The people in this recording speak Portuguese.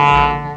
Música